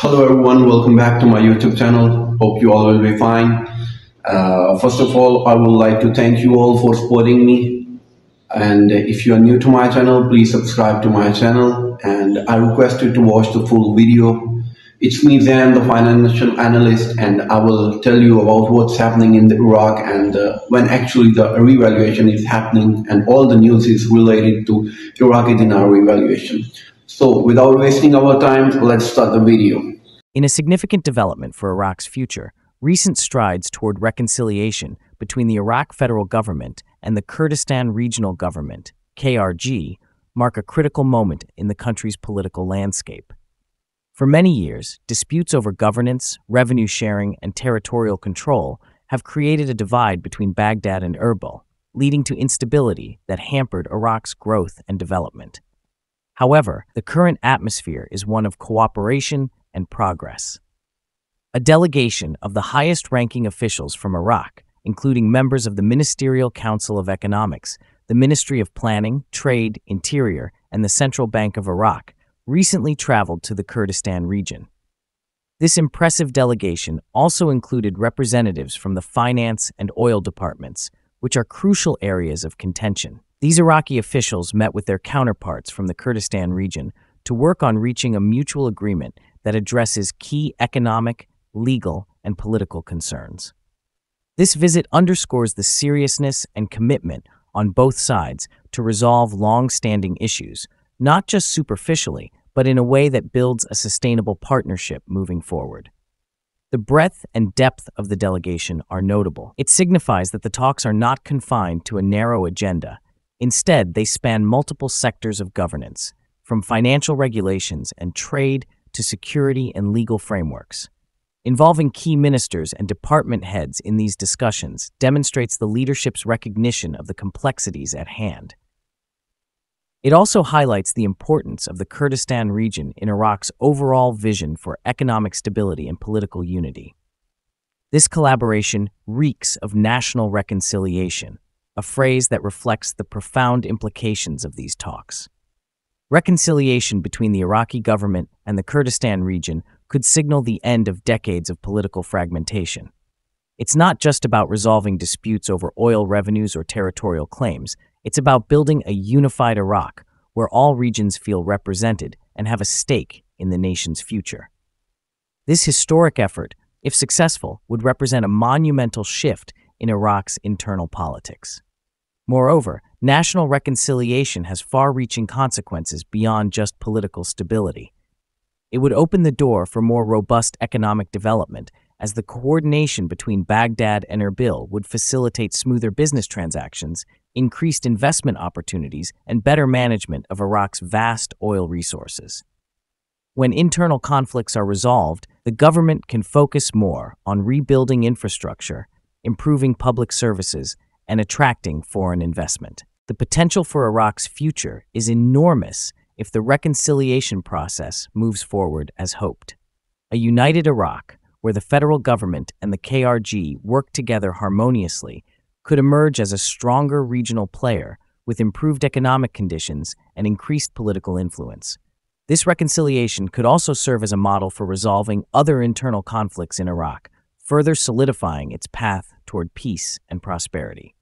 Hello everyone, welcome back to my YouTube channel. Hope you all will be fine. Uh, first of all, I would like to thank you all for supporting me. And if you are new to my channel, please subscribe to my channel. And I request you to watch the full video. It's me, Zan, the financial analyst, and I will tell you about what's happening in the Iraq and uh, when actually the revaluation is happening and all the news is related to Iraqi dinar revaluation. So without wasting our time, let's start the video. In a significant development for Iraq's future, recent strides toward reconciliation between the Iraq federal government and the Kurdistan Regional Government, KRG, mark a critical moment in the country's political landscape. For many years, disputes over governance, revenue sharing, and territorial control have created a divide between Baghdad and Erbil, leading to instability that hampered Iraq's growth and development. However, the current atmosphere is one of cooperation and progress. A delegation of the highest ranking officials from Iraq, including members of the Ministerial Council of Economics, the Ministry of Planning, Trade, Interior, and the Central Bank of Iraq, recently traveled to the Kurdistan region. This impressive delegation also included representatives from the finance and oil departments, which are crucial areas of contention. These Iraqi officials met with their counterparts from the Kurdistan region to work on reaching a mutual agreement that addresses key economic, legal, and political concerns. This visit underscores the seriousness and commitment on both sides to resolve long standing issues, not just superficially, but in a way that builds a sustainable partnership moving forward. The breadth and depth of the delegation are notable. It signifies that the talks are not confined to a narrow agenda Instead, they span multiple sectors of governance, from financial regulations and trade to security and legal frameworks. Involving key ministers and department heads in these discussions demonstrates the leadership's recognition of the complexities at hand. It also highlights the importance of the Kurdistan region in Iraq's overall vision for economic stability and political unity. This collaboration reeks of national reconciliation a phrase that reflects the profound implications of these talks. Reconciliation between the Iraqi government and the Kurdistan region could signal the end of decades of political fragmentation. It's not just about resolving disputes over oil revenues or territorial claims, it's about building a unified Iraq where all regions feel represented and have a stake in the nation's future. This historic effort, if successful, would represent a monumental shift in Iraq's internal politics. Moreover, national reconciliation has far reaching consequences beyond just political stability. It would open the door for more robust economic development, as the coordination between Baghdad and Erbil would facilitate smoother business transactions, increased investment opportunities, and better management of Iraq's vast oil resources. When internal conflicts are resolved, the government can focus more on rebuilding infrastructure, improving public services, and attracting foreign investment. The potential for Iraq's future is enormous if the reconciliation process moves forward as hoped. A united Iraq, where the federal government and the KRG work together harmoniously, could emerge as a stronger regional player with improved economic conditions and increased political influence. This reconciliation could also serve as a model for resolving other internal conflicts in Iraq, further solidifying its path toward peace and prosperity.